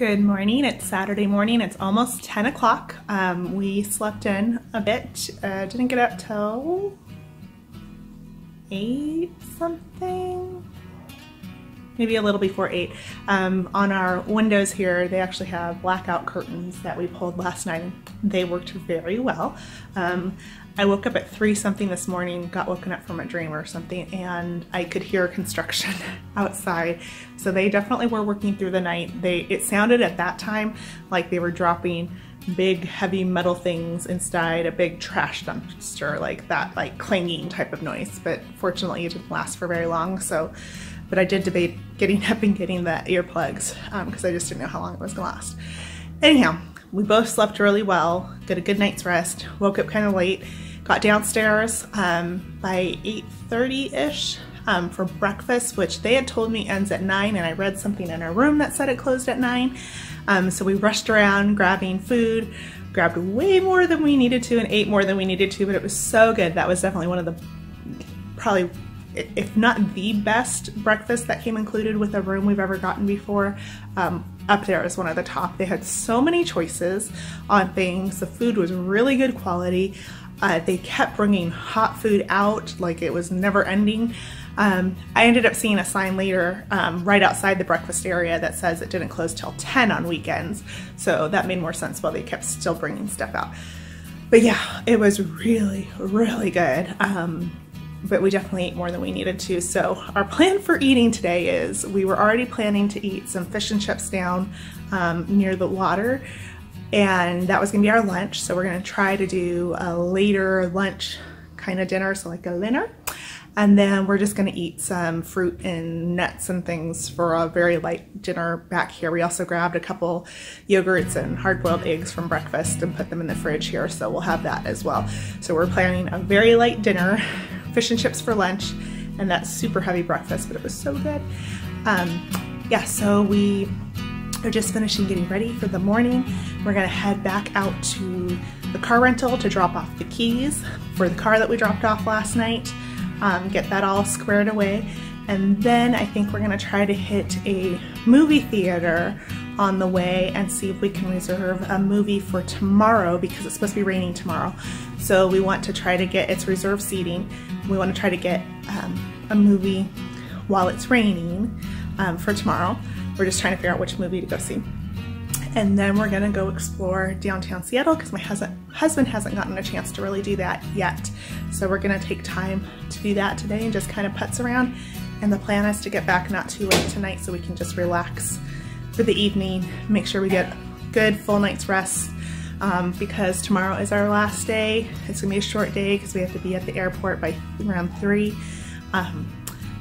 Good morning. It's Saturday morning. It's almost 10 o'clock. Um, we slept in a bit. Uh, didn't get up till 8 something. Maybe a little before 8. Um, on our windows here, they actually have blackout curtains that we pulled last night. They worked very well. Um, I woke up at three something this morning, got woken up from a dream or something, and I could hear construction outside. So they definitely were working through the night. They It sounded at that time like they were dropping big heavy metal things inside a big trash dumpster, like that like clanging type of noise. But fortunately it didn't last for very long. So, but I did debate getting up and getting the earplugs because um, I just didn't know how long it was gonna last. Anyhow, we both slept really well, got a good night's rest, woke up kind of late, got downstairs um, by 8.30ish um, for breakfast, which they had told me ends at 9 and I read something in our room that said it closed at 9. Um, so we rushed around grabbing food, grabbed way more than we needed to and ate more than we needed to, but it was so good. That was definitely one of the probably if not the best breakfast that came included with a room we've ever gotten before. Um, up there is one of the top. They had so many choices on things. The food was really good quality. Uh, they kept bringing hot food out like it was never ending. Um, I ended up seeing a sign later um, right outside the breakfast area that says it didn't close till 10 on weekends. So that made more sense while they kept still bringing stuff out. But yeah, it was really, really good. Um, but we definitely ate more than we needed to. So our plan for eating today is we were already planning to eat some fish and chips down um, near the water and that was gonna be our lunch. So we're gonna try to do a later lunch kind of dinner, so like a dinner. And then we're just gonna eat some fruit and nuts and things for a very light dinner back here. We also grabbed a couple yogurts and hard-boiled eggs from breakfast and put them in the fridge here, so we'll have that as well. So we're planning a very light dinner, fish and chips for lunch, and that super heavy breakfast, but it was so good. Um, yeah, so we are just finishing getting ready for the morning. We're gonna head back out to the car rental to drop off the keys for the car that we dropped off last night um, get that all squared away. And then I think we're gonna try to hit a movie theater on the way and see if we can reserve a movie for tomorrow because it's supposed to be raining tomorrow. So we want to try to get, it's reserved seating. We want to try to get um, a movie while it's raining um, for tomorrow. We're just trying to figure out which movie to go see. And then we're gonna go explore downtown Seattle because my husband, husband hasn't gotten a chance to really do that yet. So we're gonna take time to do that today and just kind of putz around. And the plan is to get back not too late tonight so we can just relax for the evening, make sure we get good full night's rest um, because tomorrow is our last day. It's gonna be a short day because we have to be at the airport by around three. Um,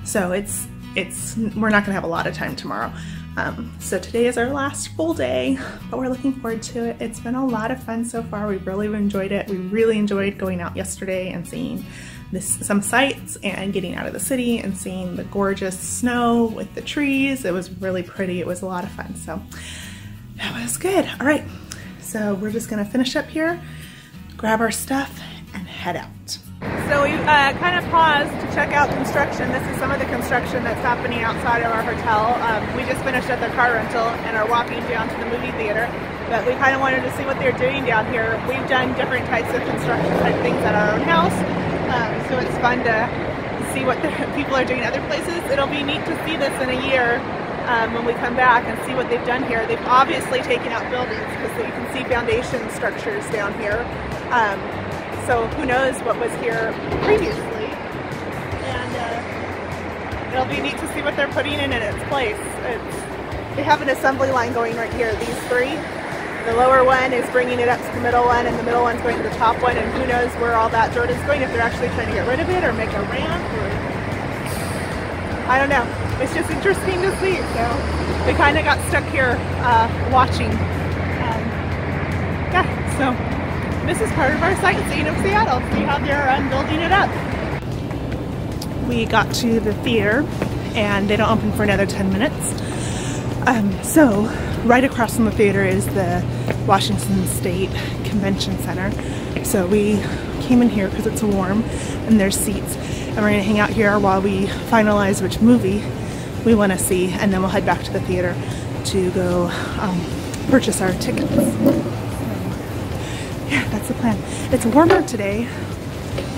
so it's, it's, we're not gonna have a lot of time tomorrow. Um, so today is our last full day, but we're looking forward to it. It's been a lot of fun so far. We've really enjoyed it. We really enjoyed going out yesterday and seeing this, some sights and getting out of the city and seeing the gorgeous snow with the trees. It was really pretty. It was a lot of fun. So that was good. All right. So we're just to finish up here, grab our stuff and head out. So we uh, kind of paused to check out construction. This is some of the construction that's happening outside of our hotel. Um, we just finished at the car rental and are walking down to the movie theater. But we kind of wanted to see what they're doing down here. We've done different types of construction type things at our own house. Um, so it's fun to see what the people are doing other places. It'll be neat to see this in a year um, when we come back and see what they've done here. They've obviously taken out buildings because you can see foundation structures down here. Um, so who knows what was here previously. And uh, it'll be neat to see what they're putting in in its place. It's, they have an assembly line going right here, these three. The lower one is bringing it up to the middle one, and the middle one's going to the top one, and who knows where all that dirt is going, if they're actually trying to get rid of it or make a ramp, or... I don't know. It's just interesting to see, so we kind of got stuck here uh, watching. Um, yeah, so this is part of our sightseeing of Seattle. See how they're um, building it up. We got to the theater and they don't open for another 10 minutes. Um, so right across from the theater is the Washington State Convention Center. So we came in here because it's warm and there's seats and we're gonna hang out here while we finalize which movie we wanna see and then we'll head back to the theater to go um, purchase our tickets. Yeah, that's the plan. It's warmer today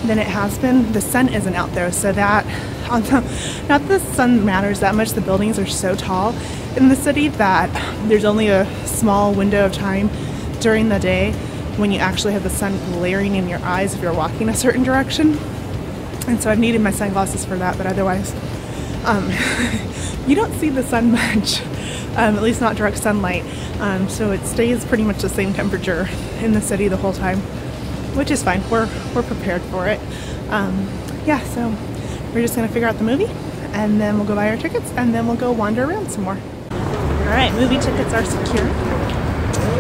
than it has been. The sun isn't out there, so that, not the sun matters that much. The buildings are so tall in the city that there's only a small window of time during the day when you actually have the sun glaring in your eyes if you're walking a certain direction. And so I've needed my sunglasses for that, but otherwise, um, you don't see the sun much, um, at least not direct sunlight. Um, so it stays pretty much the same temperature in the city the whole time, which is fine. We're, we're prepared for it. Um, yeah, so we're just gonna figure out the movie and then we'll go buy our tickets and then we'll go wander around some more. All right, movie tickets are secure.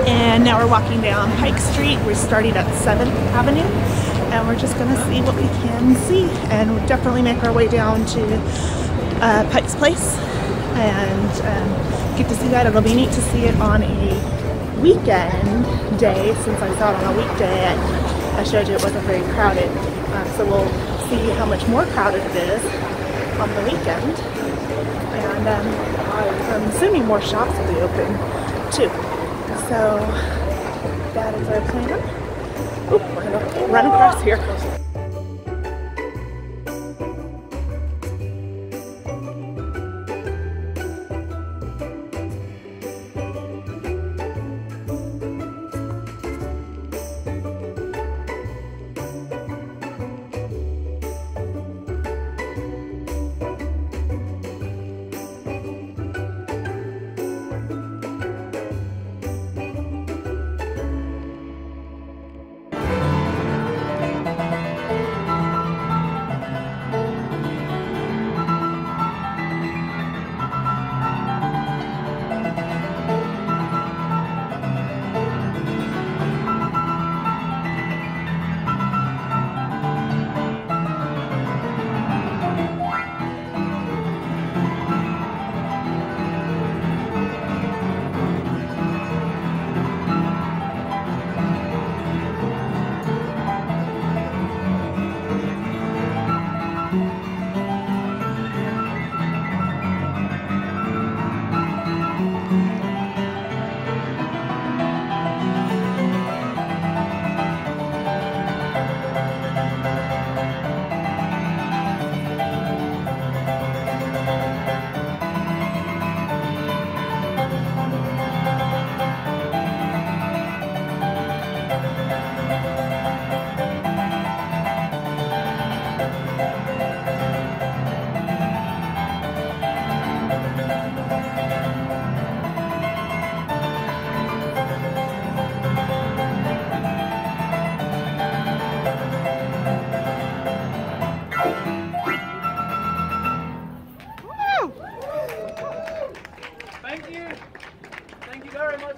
And now we're walking down Pike Street. We're starting at 7th Avenue and we're just gonna see what we can see and we'll definitely make our way down to uh, Pike's Place and um, get to see that. It'll be neat to see it on a weekend day since I saw it on a weekday and I showed you it wasn't very crowded. Uh, so we'll see how much more crowded it is on the weekend. And um, I'm assuming more shops will be open too. So that is our plan. Oop, we're gonna run across here.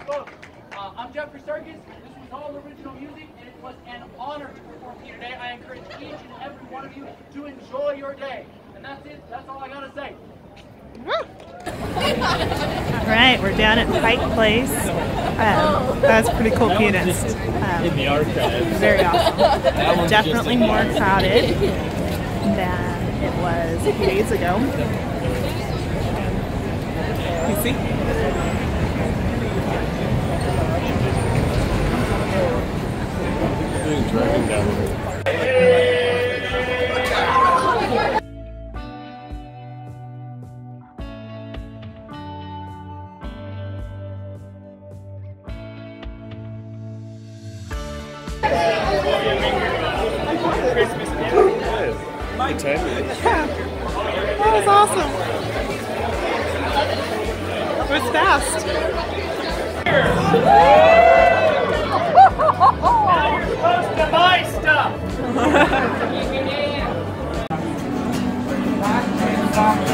You very much, folks. Uh, I'm Jeffrey Serkis. This was all original music, and it was an honor to perform here today. I encourage each and every one of you to enjoy your day. And that's it. That's all I got to say. All right, we're down at Pike Place. Um, that's a pretty cool pianist. Um, in the archives. very awesome. Definitely more crowded than it was a few days ago. You see? Driving down the road. Yeah. That was awesome. It was fast. Thank you.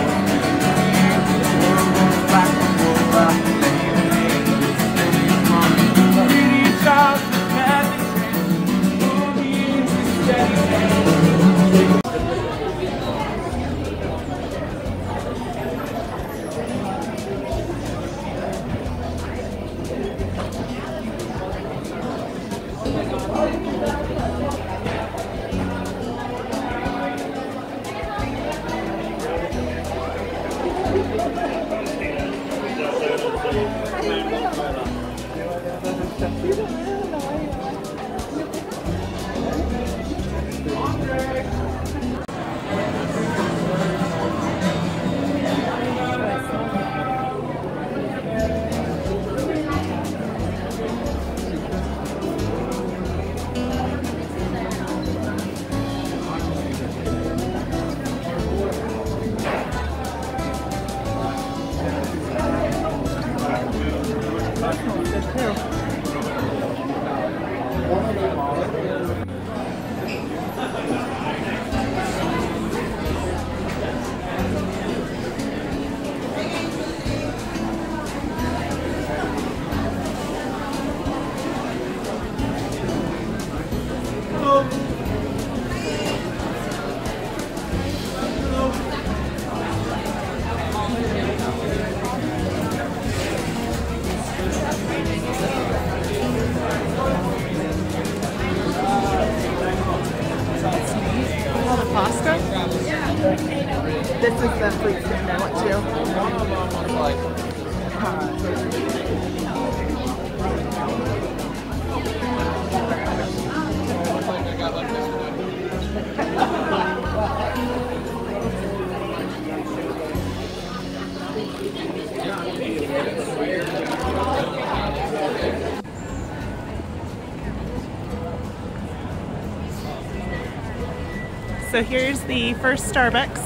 So here's the first Starbucks.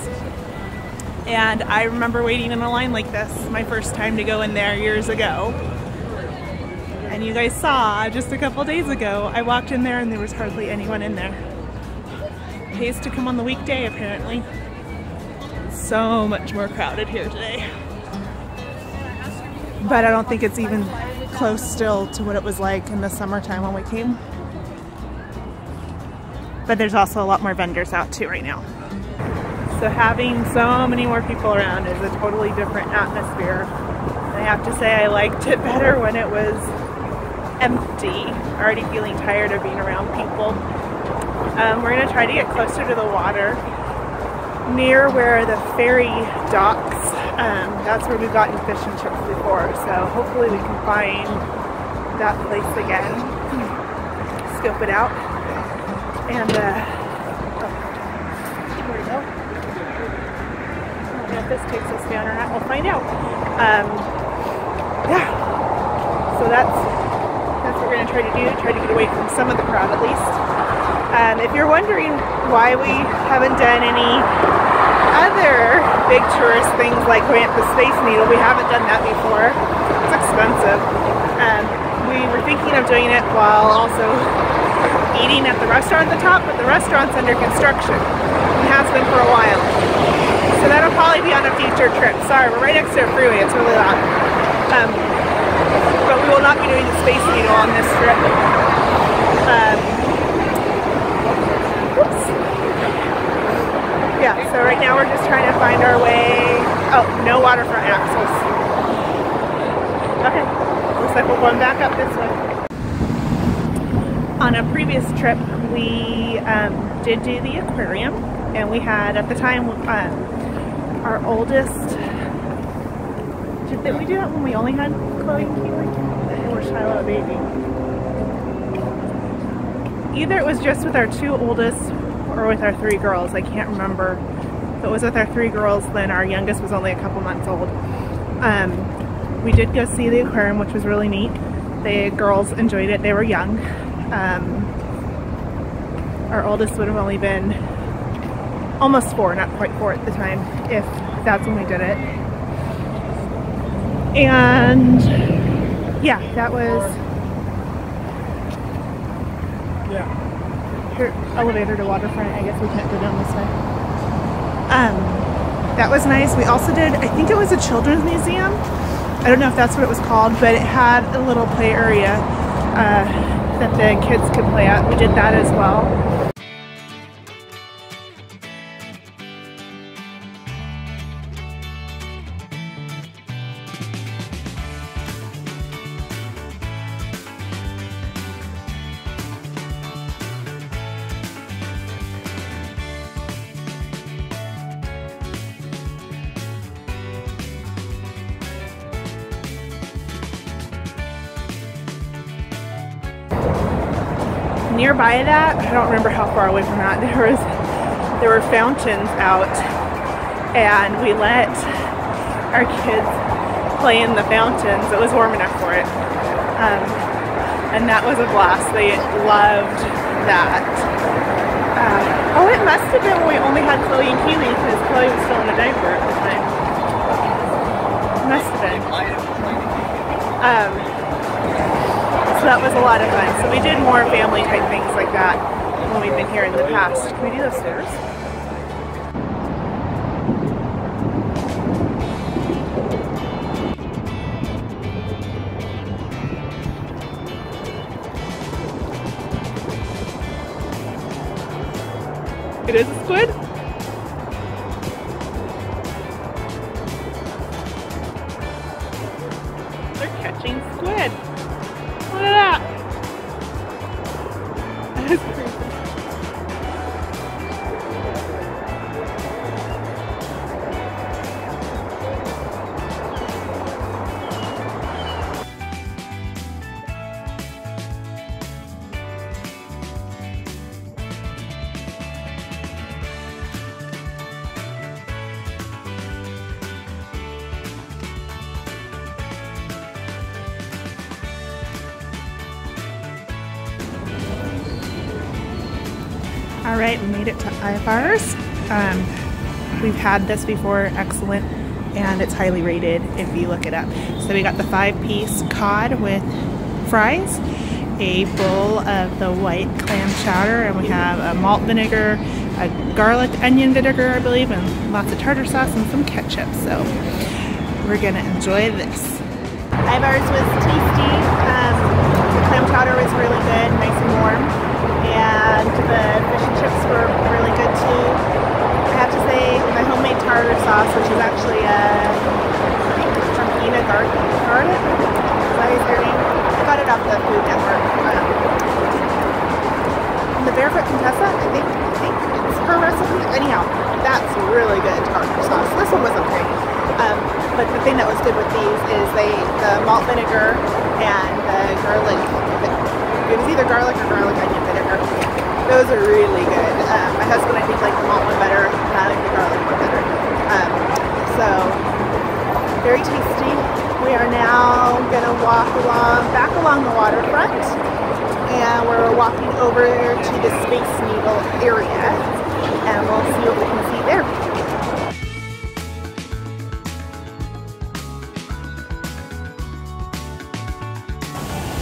And I remember waiting in a line like this my first time to go in there years ago. And you guys saw just a couple days ago, I walked in there and there was hardly anyone in there. Pays to come on the weekday apparently. So much more crowded here today. But I don't think it's even close still to what it was like in the summertime when we came. But there's also a lot more vendors out too right now. So having so many more people around is a totally different atmosphere. I have to say I liked it better when it was empty. Already feeling tired of being around people. Um, we're gonna try to get closer to the water near where the ferry docks. Um, that's where we've gotten fish and chips before. So hopefully we can find that place again. Scope it out. And uh, oh, here we go. And if this takes us down or not, we'll find out. Um, yeah. So that's that's what we're gonna try to do. Try to get away from some of the crowd at least. Um, if you're wondering why we haven't done any other big tourist things like going at the Space Needle, we haven't done that before. It's expensive. Um, we were thinking of doing it while also eating at the restaurant at the top, but the restaurant's under construction. It has been for a while. So that'll probably be on a future trip. Sorry, we're right next to a freeway. It's really loud. Um, but we will not be doing the Space Needle on this trip. Um, whoops. Yeah, so right now we're just trying to find our way. Oh, no waterfront access. Okay, looks like we're going back up this way on a previous trip, we um, did do the aquarium, and we had at the time um, our oldest. Did did we do that when we only had Chloe and Keely, or Shiloh baby? Either it was just with our two oldest, or with our three girls. I can't remember. If it was with our three girls, then our youngest was only a couple months old. Um, we did go see the aquarium, which was really neat. The girls enjoyed it. They were young. Um, our oldest would have only been almost four, not quite four at the time, if that's when we did it. And yeah, that was Yeah. elevator to waterfront. I guess we can't go down this way. Um, that was nice. We also did, I think it was a children's museum. I don't know if that's what it was called, but it had a little play area. Uh, that the kids could play at. We did that as well. Away from that, there was there were fountains out and we let our kids play in the fountains. It was warm enough for it. Um, and that was a blast. They loved that. Um, oh, it must have been when we only had Chloe and Keely because Chloe was still in a diaper at the time. Must have been. Um, so that was a lot of fun. So we did more family type things like that when we've been here in the past. Can we do those stairs? All right, we made it to Ivar's. Um, we've had this before, excellent, and it's highly rated if you look it up. So we got the five-piece cod with fries, a bowl of the white clam chowder, and we have a malt vinegar, a garlic onion vinegar, I believe, and lots of tartar sauce and some ketchup. So we're gonna enjoy this. Ivar's was tasty. Um, the clam chowder was really good, nice and warm, and the were really good too. I have to say, my homemade tartar sauce, which is actually a I think it's from Ina Gar- Garlic. Is that his name? I got it off the Food Network. Um, the Barefoot Contessa, I think, I think it's her recipe. Anyhow, that's really good tartar sauce. This one was okay. Um, but the thing that was good with these is they the malt vinegar and the garlic. It was either garlic or garlic onion vinegar. Those are really good. Um, my husband, I think, liked the malt one better, and I like the garlic one better. Um, so very tasty. We are now gonna walk along back along the waterfront, and we're walking over to the Space Needle area, and we'll see what we can see there.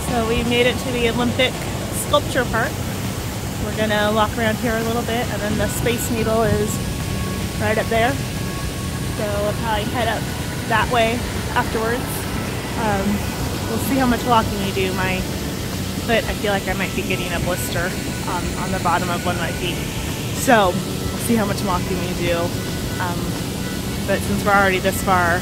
So we made it to the Olympic Sculpture Park. We're gonna walk around here a little bit, and then the Space Needle is right up there. So we'll probably head up that way afterwards. Um, we'll see how much walking you do. My foot, I feel like I might be getting a blister um, on the bottom of one of my feet. So we'll see how much walking we do. Um, but since we're already this far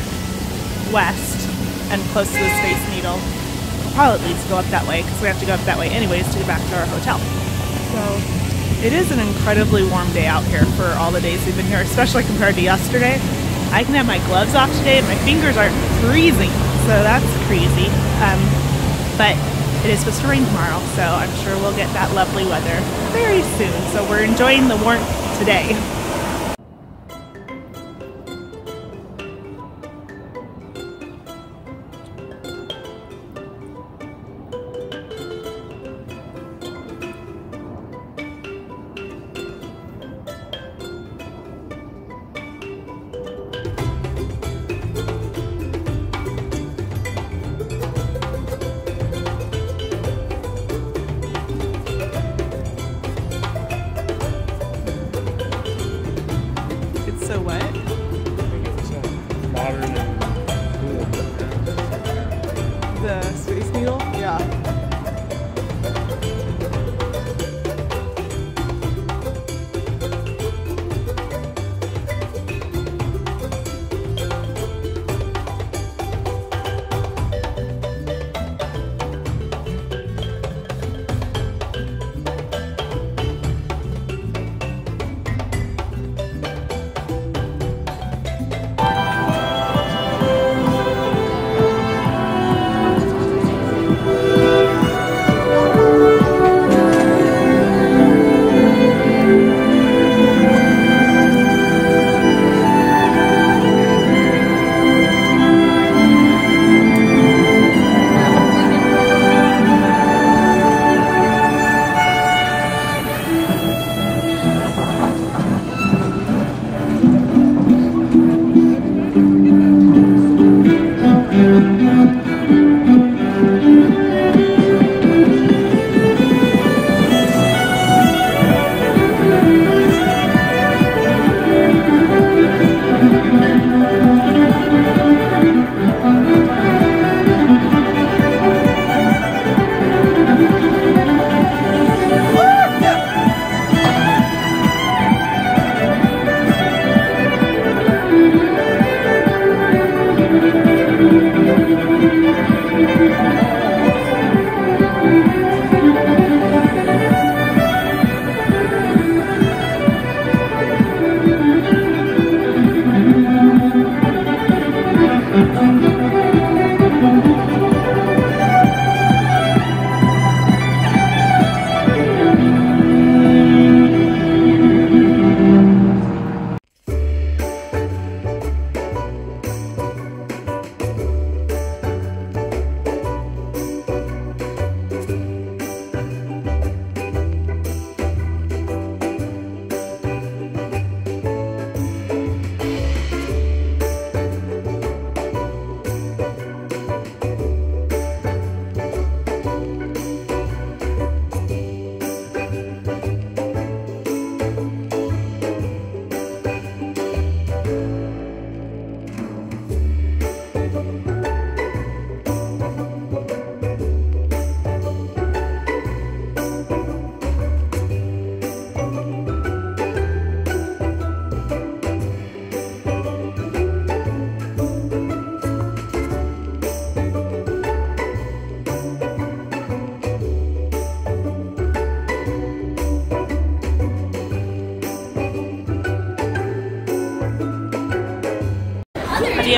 west and close to the Space Needle, we'll probably at least go up that way because we have to go up that way anyways to get back to our hotel. So it is an incredibly warm day out here for all the days we've been here, especially compared to yesterday. I can have my gloves off today and my fingers aren't freezing, so that's crazy. Um, but it is supposed to rain tomorrow, so I'm sure we'll get that lovely weather very soon. So we're enjoying the warmth today. modern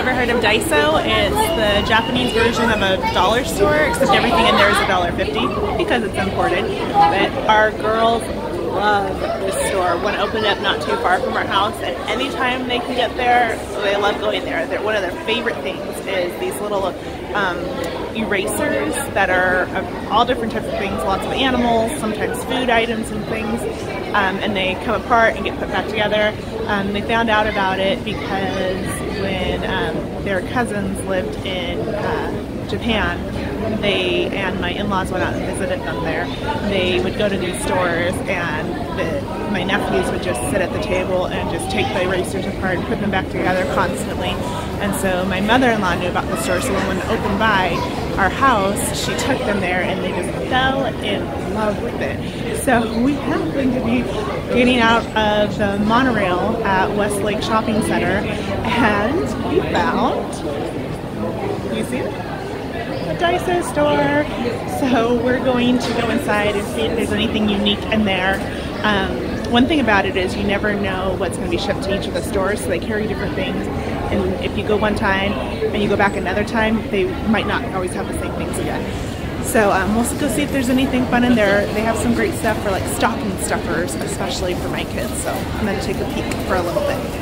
ever heard of Daiso? It's the Japanese version of a dollar store, except everything in there is $1.50 because it's imported. But our girls love this store. One opened up not too far from our house, and anytime they can get there, they love going there. They're, one of their favorite things is these little um, erasers that are all different types of things, lots of animals, sometimes food items and things, um, and they come apart and get put back together. Um, they found out about it because when um, their cousins lived in uh, Japan, they and my in-laws went out and visited them there. They would go to these stores and the, my nephews would just sit at the table and just take the erasers apart and put them back together constantly. And so my mother-in-law knew about the store, so when it opened by our house, she took them there and they just fell in love with it. So we happened to be getting out of the monorail at Westlake Shopping Center and we found, you see it? Daiso store. So we're going to go inside and see if there's anything unique in there. Um, one thing about it is you never know what's going to be shipped to each of the stores, so they carry different things. And if you go one time and you go back another time, they might not always have the same things again. So um, we'll go see if there's anything fun in there. They have some great stuff for like stocking stuffers, especially for my kids. So I'm to take a peek for a little bit.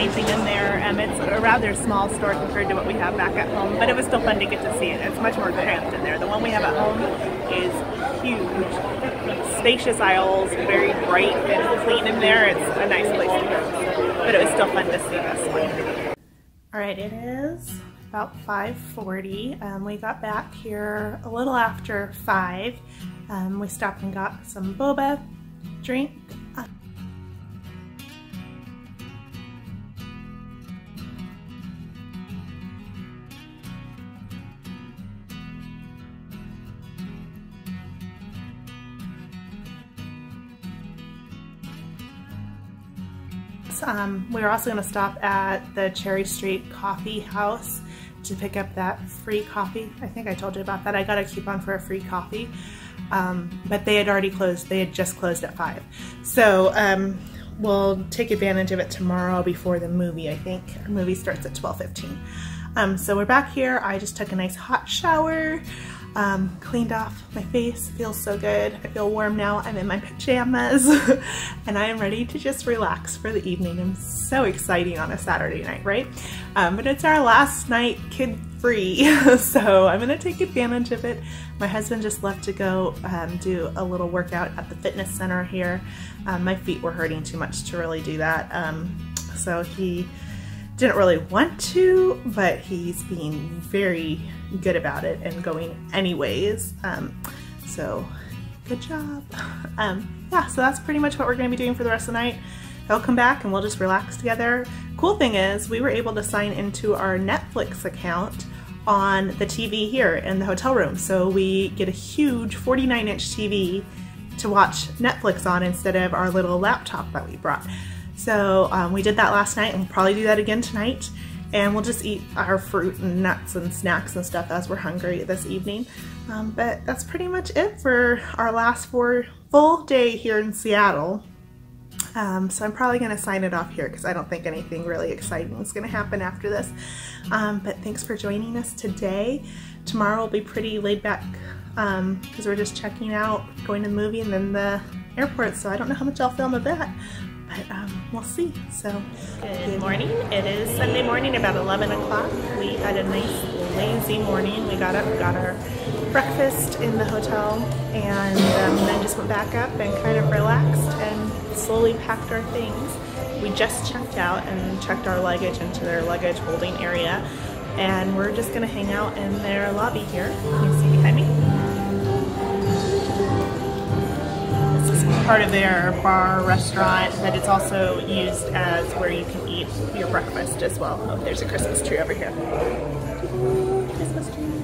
Anything in there. Um, it's a rather small store compared to what we have back at home, but it was still fun to get to see it. It's much more cramped in there. The one we have at home is huge, spacious aisles, very bright and clean in there. It's a nice place to go. But it was still fun to see this one. All right, it is about 5.40. Um, we got back here a little after 5. Um, we stopped and got some boba drink Um, we're also going to stop at the Cherry Street Coffee House to pick up that free coffee. I think I told you about that. I got a coupon for a free coffee, um, but they had already closed. They had just closed at 5. So um, we'll take advantage of it tomorrow before the movie, I think. Movie starts at 12.15. Um, so we're back here. I just took a nice hot shower um, cleaned off my face, feels so good. I feel warm now. I'm in my pajamas and I am ready to just relax for the evening. I'm so exciting on a Saturday night, right? Um, but it's our last night kid free, so I'm gonna take advantage of it. My husband just left to go um, do a little workout at the fitness center here. Um, my feet were hurting too much to really do that, um, so he didn't really want to, but he's being very good about it and going anyways. Um, so good job. Um, yeah, so that's pretty much what we're gonna be doing for the rest of the night. He'll come back and we'll just relax together. Cool thing is we were able to sign into our Netflix account on the TV here in the hotel room. So we get a huge 49 inch TV to watch Netflix on instead of our little laptop that we brought. So um, we did that last night and we'll probably do that again tonight. And we'll just eat our fruit and nuts and snacks and stuff as we're hungry this evening. Um, but that's pretty much it for our last four full day here in Seattle. Um, so I'm probably going to sign it off here because I don't think anything really exciting is going to happen after this. Um, but thanks for joining us today. Tomorrow will be pretty laid back because um, we're just checking out, going to the movie, and then the airport. So I don't know how much I'll film of that, but um, we'll see. So good morning. It is Sunday morning, about 11 o'clock. We had a nice lazy morning. We got up, got our breakfast in the hotel, and um, then just went back up and kind of relaxed and slowly packed our things. We just checked out and checked our luggage into their luggage holding area, and we're just gonna hang out in their lobby here. You see behind me? Part of their bar restaurant, but it's also used as where you can eat your breakfast as well. Oh, there's a Christmas tree over here. Christmas tree.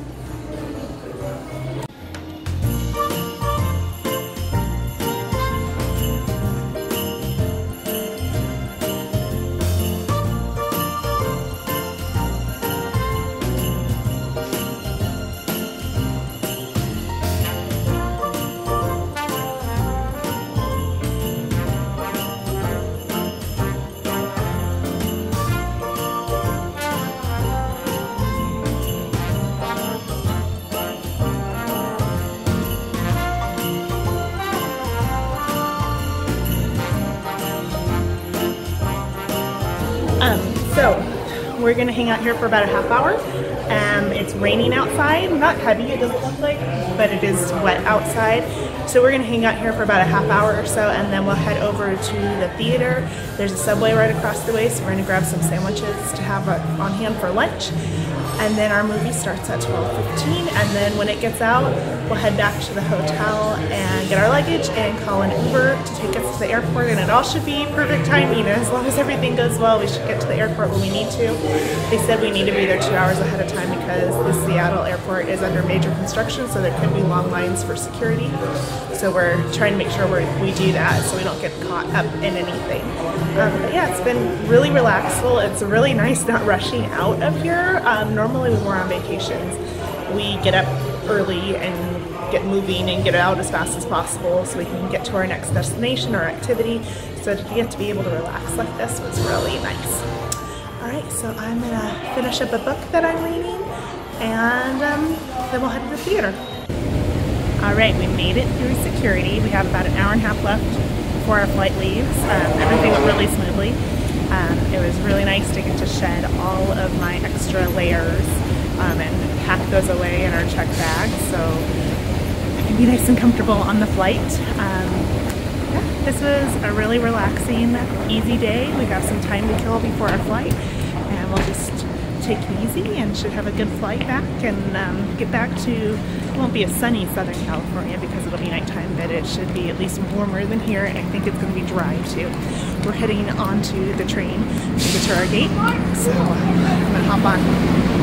We're gonna hang out here for about a half hour. Um, it's raining outside, not heavy it doesn't look like, but it is wet outside. So we're gonna hang out here for about a half hour or so and then we'll head over to the theater. There's a Subway right across the way, so we're gonna grab some sandwiches to have on hand for lunch. And then our movie starts at 12.15 and then when it gets out, we'll head back to the hotel and get our luggage and call an Uber to take us to the airport and it all should be perfect timing. As long as everything goes well, we should get to the airport when we need to. They said we need to be there two hours ahead of because the Seattle airport is under major construction, so there could be long lines for security. So we're trying to make sure we we do that so we don't get caught up in anything. Um, but yeah, it's been really relaxful. It's really nice not rushing out of here. Um, normally when we're on vacations, we get up early and get moving and get out as fast as possible so we can get to our next destination or activity. So to get to be able to relax like this was really nice. So I'm gonna finish up a book that I'm reading and um, then we'll head to the theater. All right, we made it through security. We have about an hour and a half left before our flight leaves. Um, everything went really smoothly. Um, it was really nice to get to shed all of my extra layers um, and pack those away in our check bag so I can be nice and comfortable on the flight. Um, yeah, this was a really relaxing, easy day. We got some time to kill before our flight and we'll just take it easy and should have a good flight back and um, get back to, it won't be a sunny Southern California because it'll be nighttime, but it should be at least warmer than here and I think it's going to be dry too. We're heading onto the train to get to our gate, so I'm going to hop on.